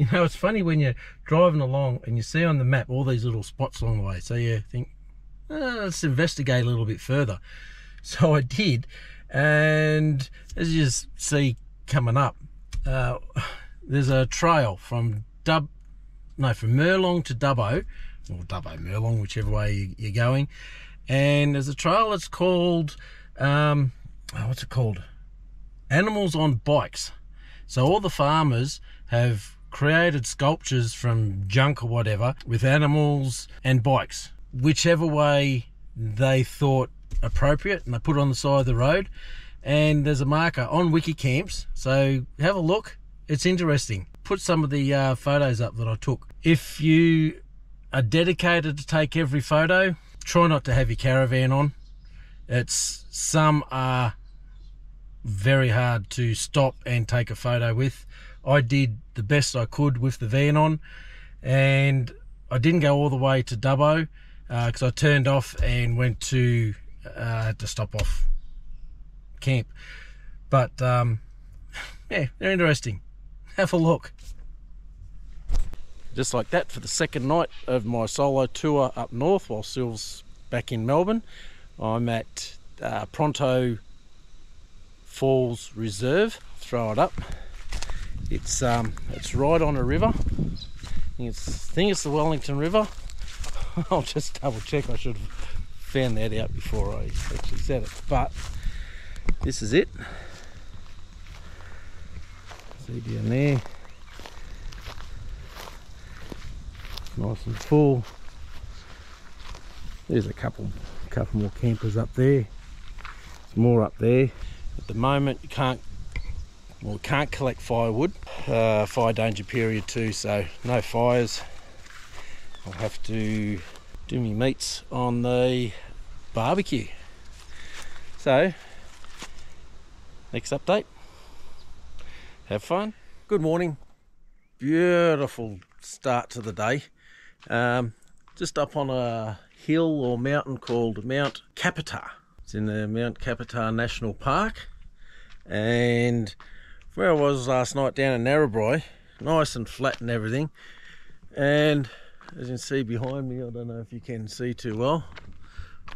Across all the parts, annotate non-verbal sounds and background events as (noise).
You know, it's funny when you're driving along and you see on the map all these little spots along the way. So you think, oh, let's investigate a little bit further. (laughs) So I did. And as you see coming up, uh, (sighs) there's a trail from Dub, no, from Molong to Dubbo, or Dubbo Molong, whichever way you're going. And there's a trail that's called, um, oh, what's it called? Animals on Bikes. So all the farmers have created sculptures from junk or whatever with animals and bikes, whichever way they thought appropriate, and they put it on the side of the road. And there's a marker on Wikicamps, so have a look. It's interesting. Put some of the uh, photos up that I took. If you are dedicated to take every photo, try not to have your caravan on. It's some are very hard to stop and take a photo with. I did the best I could with the van on and I didn't go all the way to Dubbo because uh, I turned off and went to uh, to stop off camp. But um, yeah they're interesting. (laughs) Have a look. Just like that for the second night of my solo tour up north while Sylv's back in Melbourne I'm at uh, Ponto Falls Reserve. Throw it up it's um, it's right on a river. I think it's, I think it's the Wellington River. (laughs) I'll just double check. I should have found that out before I actually said it. But this is it. See down there. Nice and full. There's a couple, couple more campers up there. There's more up there. At the moment, you can't well, we can't collect firewood. Uh, fire danger period too, so no fires. I'll have to do my meats on the barbecue. So, next update. Have fun. Good morning. Beautiful start to the day. Um, just up on a hill or mountain called Mount Kaputar. It's in the Mount Kaputar National Park and where I was last night down in Narrabri, nice and flat and everything. And as you can see behind me, I don't know if you can see too well,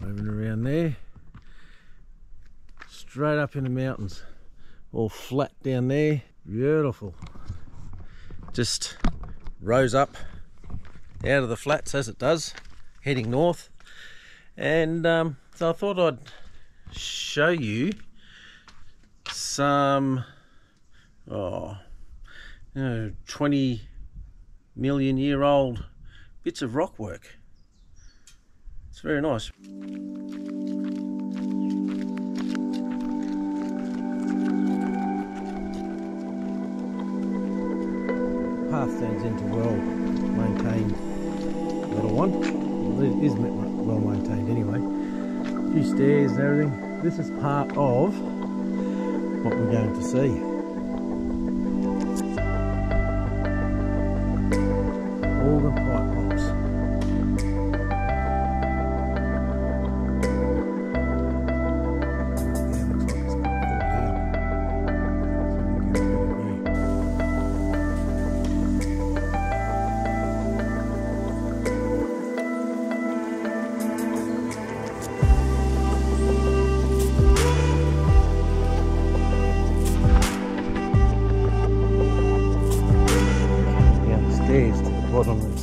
moving around there, straight up in the mountains, all flat down there, beautiful. Just rose up out of the flats as it does, heading north. And um, so I thought I'd show you some oh, you know, 20 million year old bits of rock work. It's very nice. Path turns into well maintained little one. It is well maintained anyway. A few stairs and everything. This is part of what we're going to see.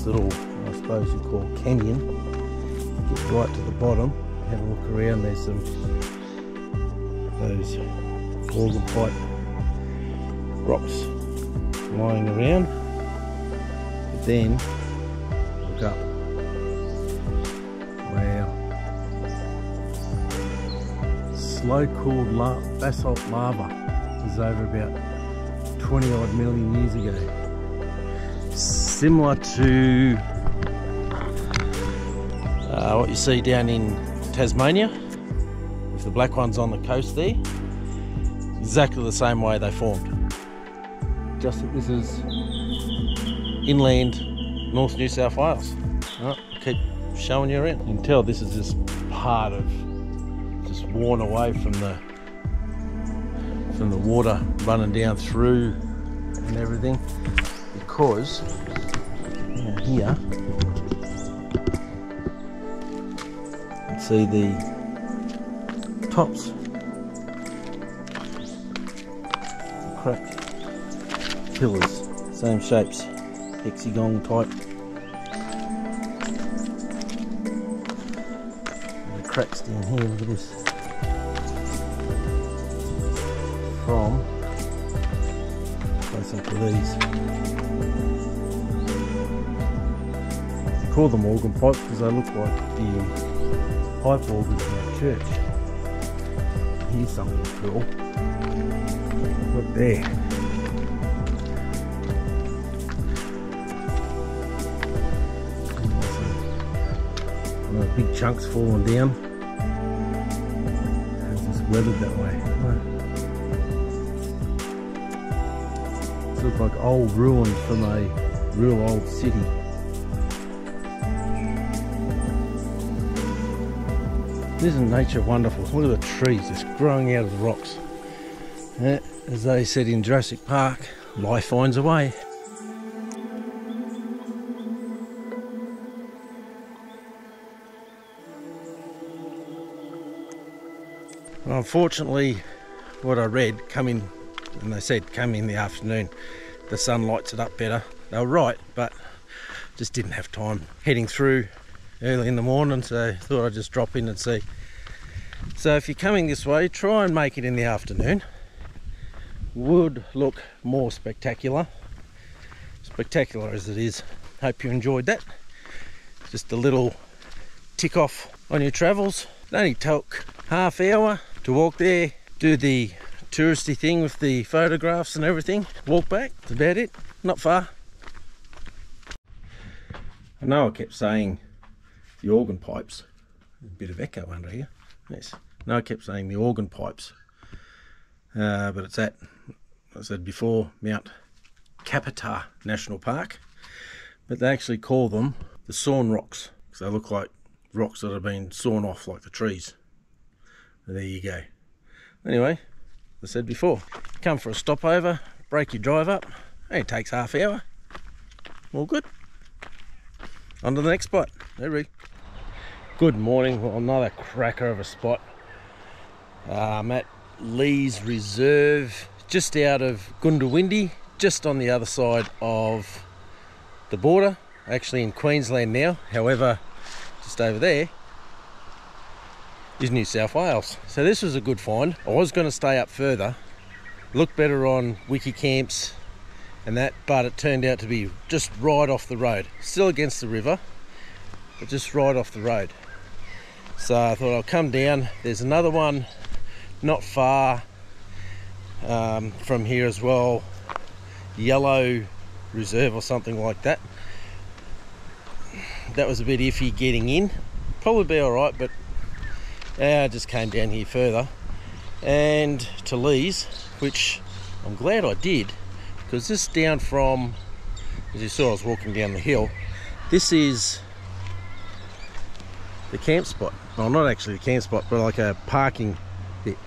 Little, I suppose you call canyon. Get right to the bottom, have a look around. There's some those organ pipe rocks lying around. But then look up. Wow. Slow cooled la basalt lava was over about 20 odd million years ago similar to uh, what you see down in Tasmania with the black ones on the coast there. Exactly the same way they formed. Just that this is inland North New South Wales. Right, keep showing you around. You can tell this is just part of just worn away from the from the water running down through and everything because here see the tops cracked pillars, same shapes, hexagon type. And the cracks down here, look at this. From up to these. Call them organ pipes because they look like the um, pipe organs in a church. Here's something cool. Look there. Of the big chunks falling down. It's just weathered that way. It looks like old ruins from a real old city. Isn't nature wonderful? Look at the trees just growing out of the rocks. Yeah, as they said in Jurassic Park, life finds a way. Unfortunately, what I read coming, and they said come in the afternoon, the sun lights it up better. They were right, but just didn't have time heading through early in the morning, so thought I'd just drop in and see. So if you're coming this way, try and make it in the afternoon. Would look more spectacular. Spectacular as it is. Hope you enjoyed that. Just a little tick off on your travels. It only took half hour to walk there, do the touristy thing with the photographs and everything, walk back, that's about it, not far. I know I kept saying the organ pipes, a bit of echo under here, yes. No, I kept saying the organ pipes, uh, but it's at, I said before, Mount Kaputar National Park, but they actually call them the sawn rocks, because they look like rocks that have been sawn off like the trees. There you go. Anyway, I said before, come for a stopover, break your drive up. It takes half hour. All good. On to the next spot. There we Good morning. Well, another cracker of a spot. Uh, I'm at Lees Reserve, just out of Goondiwindi, just on the other side of the border. Actually in Queensland now. However, just over there is New South Wales. So this was a good find. I was going to stay up further, look better on wiki camps and that, but it turned out to be just right off the road. Still against the river, but just right off the road. So I thought I'll come down. There's another one not far um, from here as well. Yellow Reserve or something like that. That was a bit iffy getting in. Probably be alright, but I just came down here further and to Lees, which I'm glad I did because this down from, as you saw, I was walking down the hill. This is the camp spot. Well, not actually the camp spot, but like a parking bit.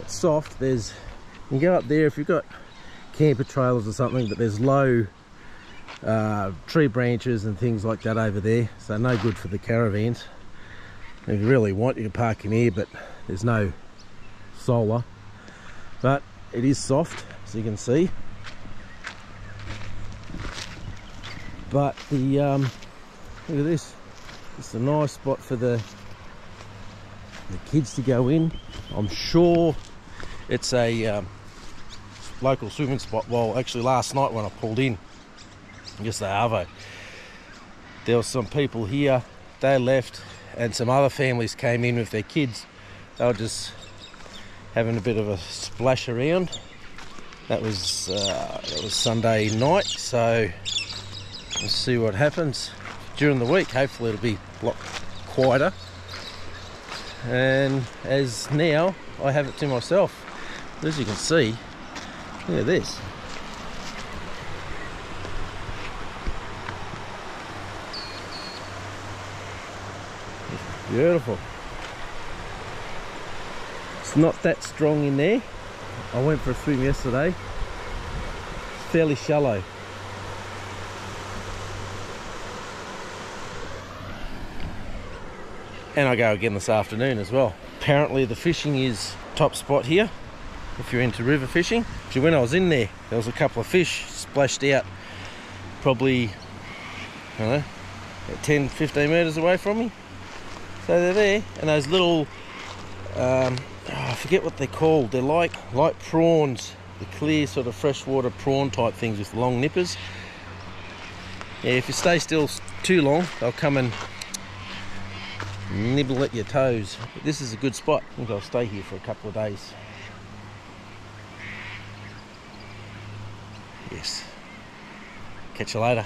It's soft. There's you can go up there if you've got camper trailers or something, but there's low uh, tree branches and things like that over there, so no good for the caravans. If you really want, you can park in here, but there's no solar. But it is soft, as you can see. But the um, look at this. It's a nice spot for the the kids to go in. I'm sure it's a um, local swimming spot. Well, actually, last night when I pulled in, yes, the Arvo, there were some people here. They left and some other families came in with their kids. They were just having a bit of a splash around. That was uh, that was Sunday night, so let's see what happens during the week. Hopefully, it'll be a lot quieter. And as now, I have it to myself. As you can see, look at this. Beautiful. It's not that strong in there. I went for a swim yesterday. It's fairly shallow. And I go again this afternoon as well. Apparently the fishing is top spot here if you're into river fishing. Actually, when I was in there, there was a couple of fish splashed out, probably, I don't know, 10, 15 metres away from me. So they're there, and those little, um, oh, I forget what they're called. They're like like prawns, the clear sort of freshwater prawn type things with long nippers. Yeah, if you stay still too long, they'll come and nibble at your toes. But this is a good spot. I think I'll stay here for a couple of days. Yes. Catch you later.